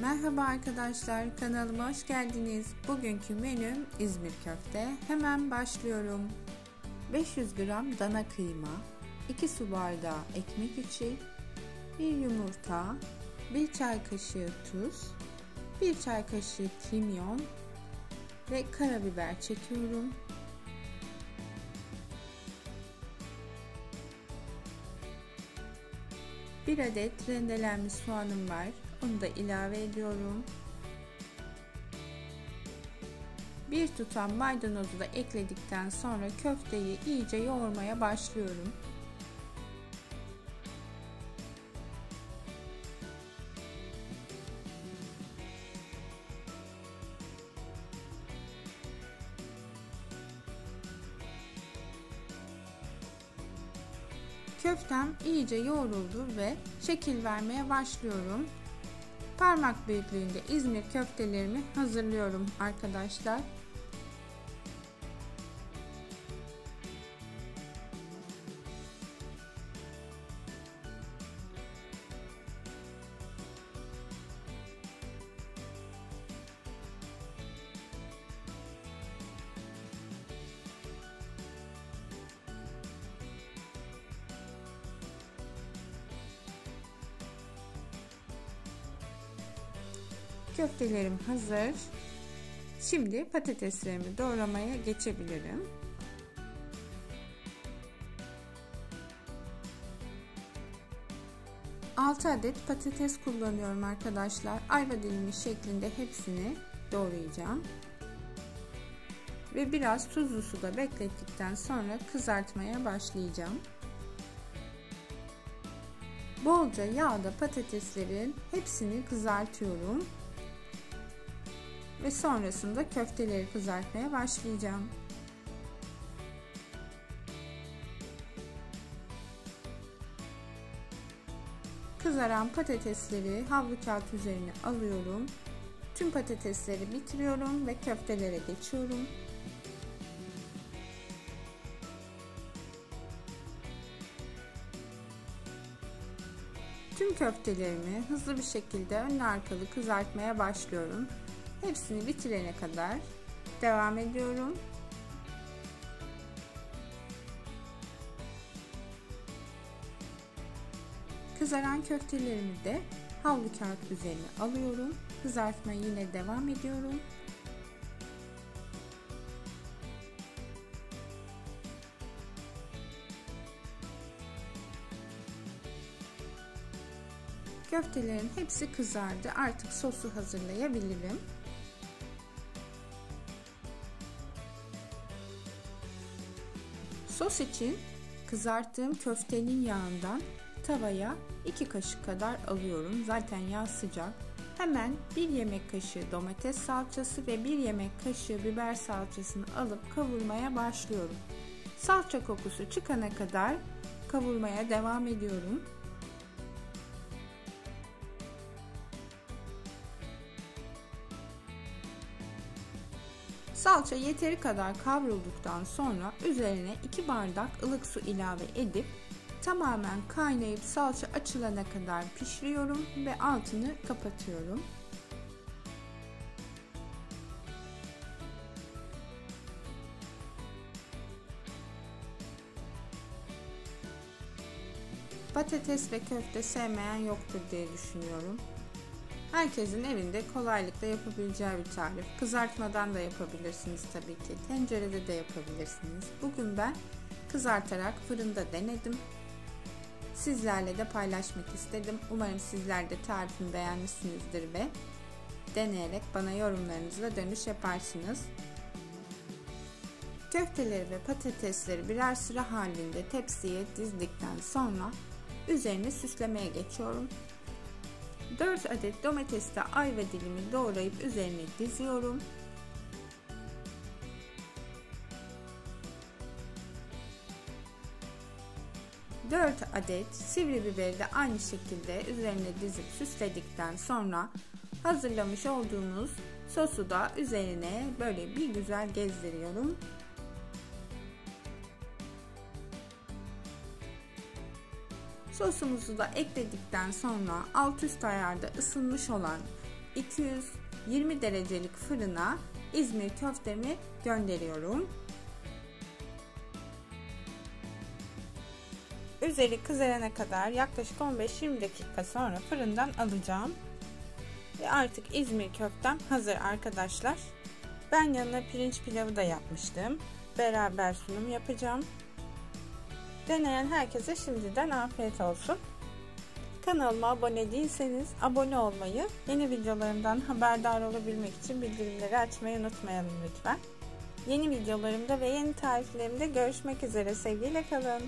Merhaba arkadaşlar, kanalıma hoş geldiniz. Bugünkü menüm İzmir köfte. Hemen başlıyorum. 500 gram dana kıyma, 2 su bardağı ekmek içi, 1 yumurta, 1 çay kaşığı tuz, 1 çay kaşığı kimyon ve karabiber çekiyorum. Bir adet rendelenmiş soğanım var. Onu da ilave ediyorum. Bir tutam maydanozu da ekledikten sonra köfteyi iyice yoğurmaya başlıyorum. Köftem iyice yoğruldu ve şekil vermeye başlıyorum. Parmak büyüklüğünde İzmir köftelerimi hazırlıyorum arkadaşlar. Köftelerim hazır. Şimdi patateslerimi doğramaya geçebilirim. Altı adet patates kullanıyorum arkadaşlar. Ayva dilimi şeklinde hepsini doğrayacağım. Ve biraz tuzlu suda beklettikten sonra kızartmaya başlayacağım. Bolca yağda patateslerin hepsini kızartıyorum ve sonrasında köfteleri kızartmaya başlayacağım. Kızaran patatesleri havlu kağıt üzerine alıyorum. Tüm patatesleri bitiriyorum ve köftelere geçiyorum. Tüm köftelerimi hızlı bir şekilde ön arkalı kızartmaya başlıyorum. Hepsini bitirene kadar devam ediyorum. Kızaran köftelerimi de havlu kağıt üzerine alıyorum. Kızartmaya yine devam ediyorum. Köftelerin hepsi kızardı. Artık sosu hazırlayabilirim. Sos için kızarttığım köftenin yağından tavaya 2 kaşık kadar alıyorum. Zaten yağ sıcak. Hemen 1 yemek kaşığı domates salçası ve 1 yemek kaşığı biber salçasını alıp kavurmaya başlıyorum. Salça kokusu çıkana kadar kavurmaya devam ediyorum. Salça yeteri kadar kavrulduktan sonra üzerine 2 bardak ılık su ilave edip tamamen kaynayıp salça açılana kadar pişiriyorum ve altını kapatıyorum. Patates ve köfte sevmeyen yoktur diye düşünüyorum. Herkesin evinde kolaylıkla yapabileceği bir tarif. Kızartmadan da yapabilirsiniz tabii ki. Tencerede de yapabilirsiniz. Bugün ben kızartarak fırında denedim. Sizlerle de paylaşmak istedim. Umarım sizler de tarifimi beğenmişsinizdir ve deneyerek bana yorumlarınızla dönüş yaparsınız. Köfteleri ve patatesleri birer sıra halinde tepsiye dizdikten sonra üzerine süslemeye geçiyorum. 4 adet domatesle ayva dilimi doğrayıp üzerine diziyorum. Dört adet sivri biberi de aynı şekilde üzerine dizip süsledikten sonra hazırlamış olduğumuz sosu da üzerine böyle bir güzel gezdiriyorum. Sosumuzu da ekledikten sonra alt üst ayarda ısınmış olan 220 derecelik fırına İzmir köftemi gönderiyorum. Üzeri kızarana kadar yaklaşık 15-20 dakika sonra fırından alacağım. Ve artık İzmir köftem hazır arkadaşlar. Ben yanına pirinç pilavı da yapmıştım. Beraber sunum yapacağım. Deneyen herkese şimdiden afiyet olsun. Kanalıma abone değilseniz abone olmayı, yeni videolarımdan haberdar olabilmek için bildirimleri açmayı unutmayalım lütfen. Yeni videolarımda ve yeni tariflerimde görüşmek üzere. Sevgiyle kalın.